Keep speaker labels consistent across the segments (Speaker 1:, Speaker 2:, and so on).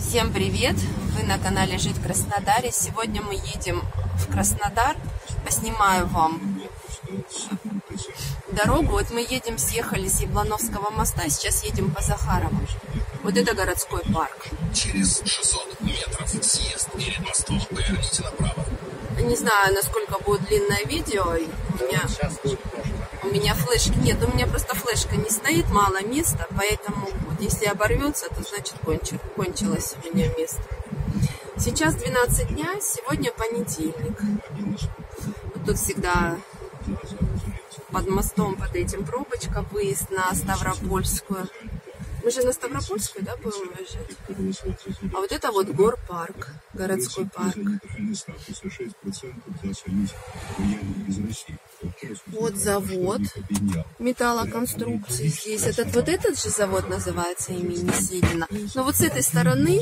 Speaker 1: Всем привет! Вы на канале Жить в Краснодаре. Сегодня мы едем в Краснодар. Поснимаю вам дорогу. Вот мы едем, съехали с Яблановского моста, сейчас едем по Захарову. Вот это городской парк.
Speaker 2: Через 600 метров съезд перед мостом. Поверните направо.
Speaker 1: Не знаю, насколько будет длинное видео. У меня, у меня флешки нет, у меня просто флешка не стоит, мало места, поэтому вот если оборвется, то значит кончил, кончилось у меня место. Сейчас 12 дня, сегодня понедельник. Вот тут всегда под мостом, под этим пробочка, выезд на Ставропольскую. Мы же на Ставропольскую, да, будем выезжать? А вот это вот гор-парк, городской парк. Вот завод металлоконструкции здесь. Этот вот этот же завод называется имени Седина. Но вот с этой стороны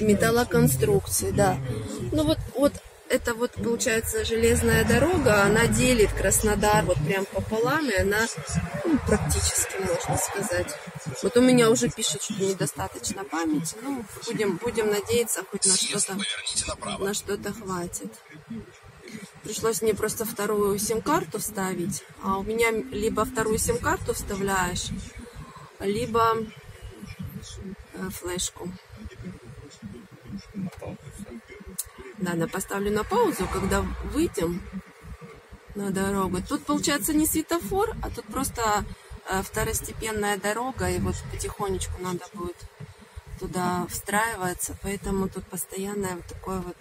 Speaker 1: металлоконструкции, да. Ну вот, вот это вот получается железная дорога, она делит Краснодар вот прям пополам, и она ну, практически, можно сказать. Вот у меня уже пишут, что недостаточно памяти. Ну, будем, будем надеяться, хоть на что-то на что-то хватит. Пришлось мне просто вторую сим-карту вставить. А у меня либо вторую сим-карту вставляешь, либо э, флешку. Надо поставлю на паузу, когда выйдем на дорогу. Тут получается не светофор, а тут просто э, второстепенная дорога, и вот потихонечку надо будет туда встраиваться, поэтому тут постоянное вот такое вот